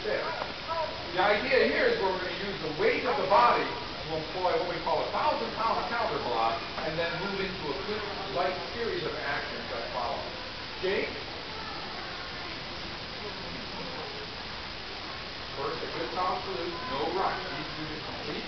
The idea here is we're going to use the weight of the body to employ what we call a thousand pound counter block and then move into a quick, light series of actions that follow. Jake? First, a good sound salute, no rush. These do complete.